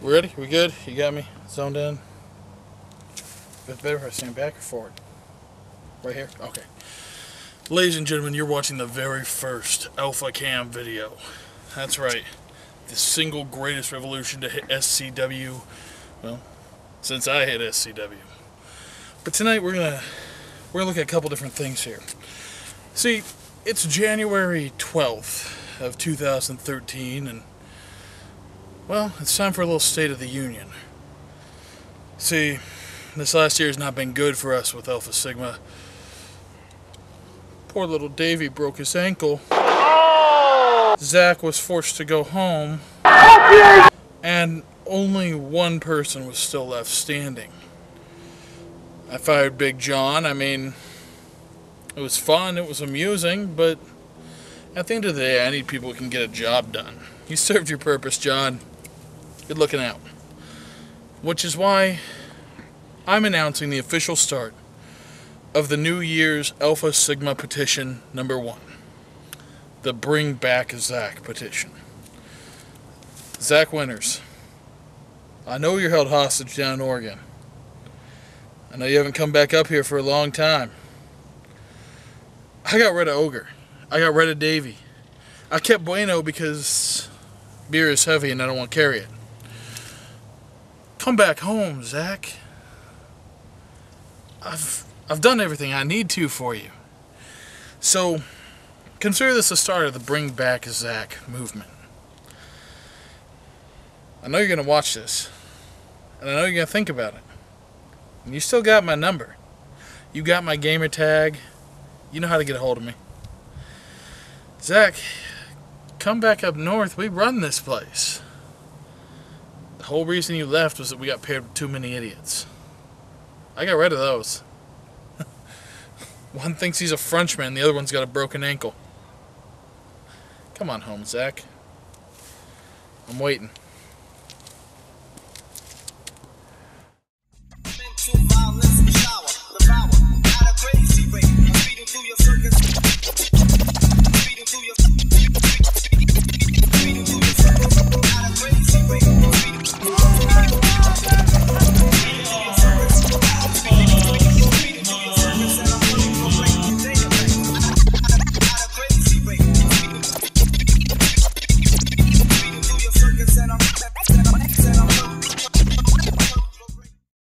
We ready? We good? You got me zoned in? Is better if I stand back or forward? Right here? Okay. Ladies and gentlemen, you're watching the very first Alpha Cam video. That's right. The single greatest revolution to hit SCW, well, since I hit SCW. But tonight we're gonna we're gonna look at a couple different things here. See, it's January 12th of 2013 and well, it's time for a little State of the Union. See, this last year has not been good for us with Alpha Sigma. Poor little Davy broke his ankle. Oh! Zach was forced to go home. And only one person was still left standing. I fired Big John. I mean, it was fun, it was amusing, but at the end of the day, I need people who can get a job done. You served your purpose, John. Good looking out. Which is why I'm announcing the official start of the New Year's Alpha Sigma petition number one the Bring Back Zach petition. Zach Winters, I know you're held hostage down in Oregon. I know you haven't come back up here for a long time. I got rid of Ogre. I got rid of Davy. I kept Bueno because beer is heavy and I don't want to carry it. Come back home, Zach. I've I've done everything I need to for you. So consider this the start of the Bring Back Zach movement. I know you're gonna watch this, and I know you're gonna think about it. And you still got my number. You got my gamer tag. You know how to get a hold of me. Zach, come back up north. We run this place. The whole reason you left was that we got paired with too many idiots. I got rid of those. one thinks he's a Frenchman, the other one's got a broken ankle. Come on home, Zach. I'm waiting.